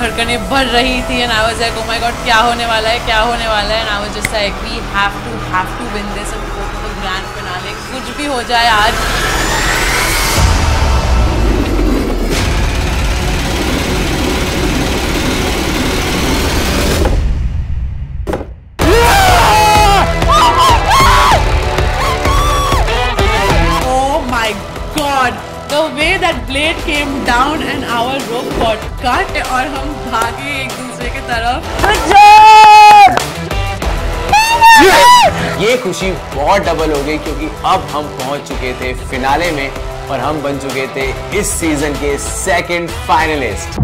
धड़कनें बढ़ रही थी and I was like oh my god क्या होने वाला है? क्या होने वाला है? And I was just like we have to have to win this and go to grand finale कुछ भी हो जाए आज. Oh god! The way that blade came down and our rope got cut और हम भागे एक दूसरे की तरफ़। ये खुशी बहुत डबल हो गई क्योंकि अब हम पहुँच चुके थे फिनाले में और हम बन चुके थे इस सीज़न के सेकंड फाइनलिस्ट